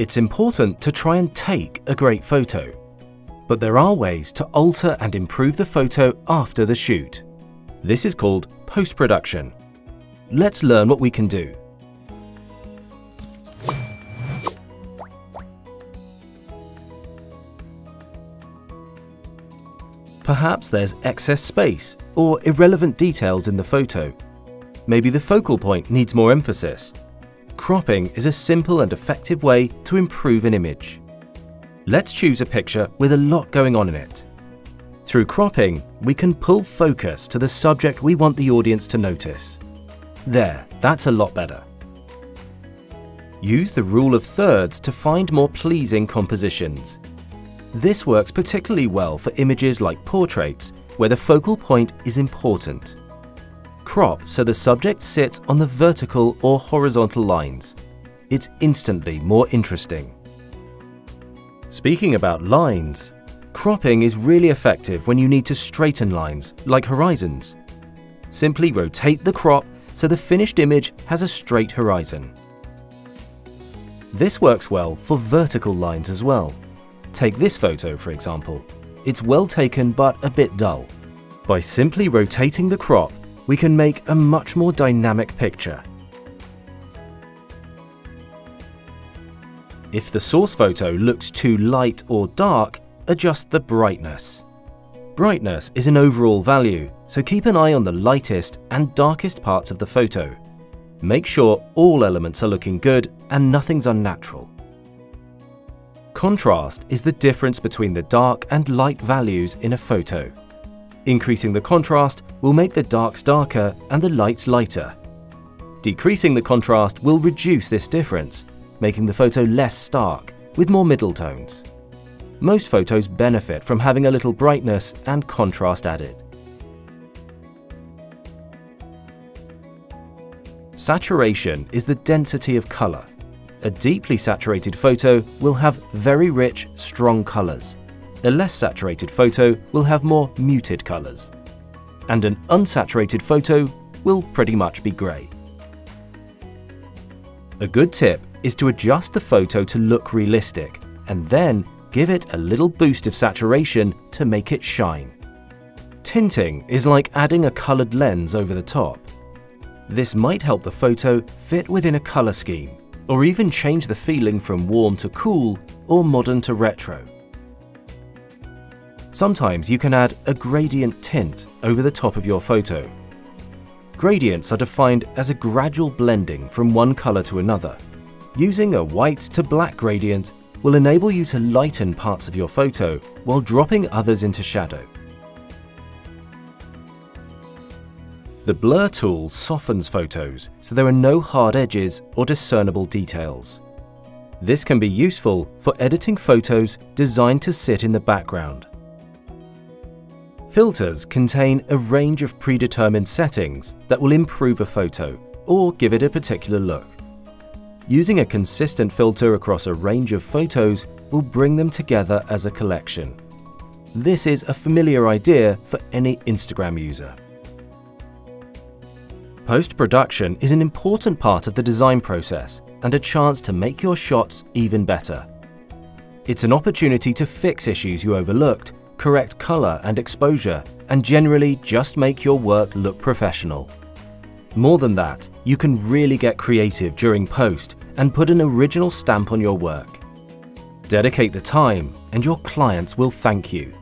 It's important to try and take a great photo, but there are ways to alter and improve the photo after the shoot. This is called post-production. Let's learn what we can do. Perhaps there's excess space or irrelevant details in the photo. Maybe the focal point needs more emphasis. Cropping is a simple and effective way to improve an image. Let's choose a picture with a lot going on in it. Through cropping, we can pull focus to the subject we want the audience to notice. There, that's a lot better. Use the rule of thirds to find more pleasing compositions. This works particularly well for images like portraits, where the focal point is important. Crop so the subject sits on the vertical or horizontal lines. It's instantly more interesting. Speaking about lines, cropping is really effective when you need to straighten lines, like horizons. Simply rotate the crop so the finished image has a straight horizon. This works well for vertical lines as well. Take this photo, for example. It's well taken but a bit dull. By simply rotating the crop, we can make a much more dynamic picture. If the source photo looks too light or dark, adjust the brightness. Brightness is an overall value, so keep an eye on the lightest and darkest parts of the photo. Make sure all elements are looking good and nothing's unnatural. Contrast is the difference between the dark and light values in a photo. Increasing the contrast will make the darks darker and the lights lighter. Decreasing the contrast will reduce this difference, making the photo less stark, with more middle tones. Most photos benefit from having a little brightness and contrast added. Saturation is the density of colour a deeply saturated photo will have very rich, strong colours. A less saturated photo will have more muted colours. And an unsaturated photo will pretty much be grey. A good tip is to adjust the photo to look realistic and then give it a little boost of saturation to make it shine. Tinting is like adding a coloured lens over the top. This might help the photo fit within a colour scheme or even change the feeling from warm to cool or modern to retro. Sometimes you can add a gradient tint over the top of your photo. Gradients are defined as a gradual blending from one color to another. Using a white to black gradient will enable you to lighten parts of your photo while dropping others into shadow. The Blur tool softens photos so there are no hard edges or discernible details. This can be useful for editing photos designed to sit in the background. Filters contain a range of predetermined settings that will improve a photo or give it a particular look. Using a consistent filter across a range of photos will bring them together as a collection. This is a familiar idea for any Instagram user. Post-production is an important part of the design process and a chance to make your shots even better. It's an opportunity to fix issues you overlooked, correct colour and exposure, and generally just make your work look professional. More than that, you can really get creative during post and put an original stamp on your work. Dedicate the time and your clients will thank you.